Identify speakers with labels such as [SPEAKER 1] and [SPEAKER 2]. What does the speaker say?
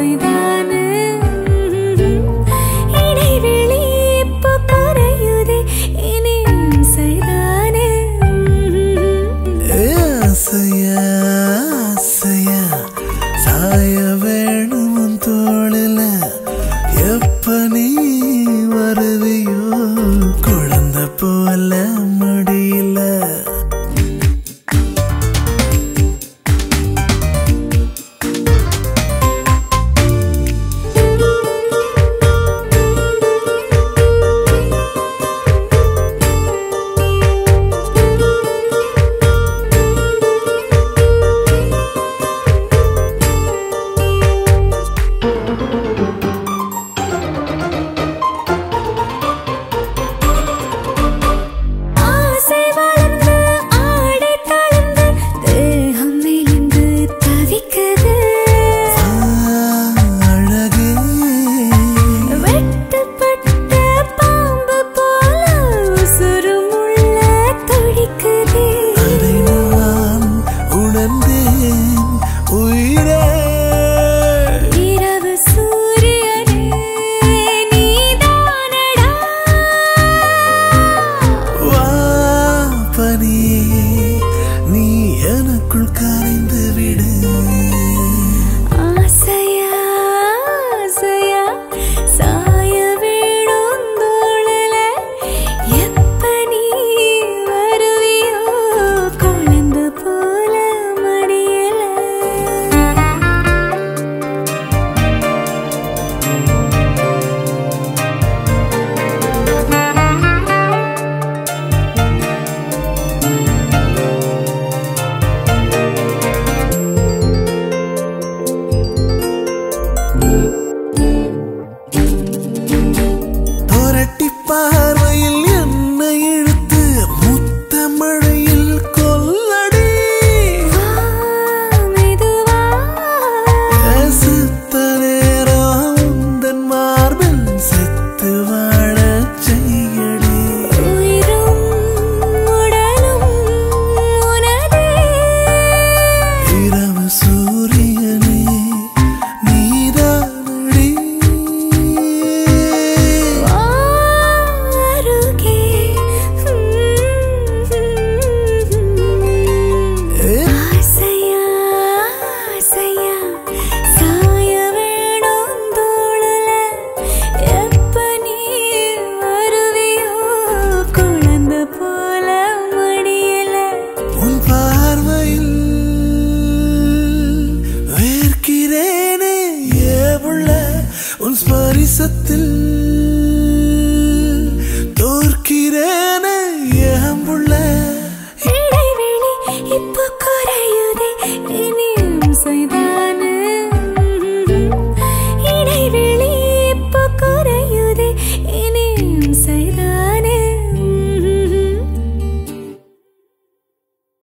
[SPEAKER 1] ஆசைதானே இடைவெளி இப்போ குறையுதே இனி ஆசைதானே
[SPEAKER 2] ஆசையா ஆசையா சாய வேணும் தோழில நீ வருவியோ? குழந்த போல முடியல நீ பார்வையில் வேர்க்கிறேனே ஏவுள்ள உன் ஸ்பரிசத்தில்.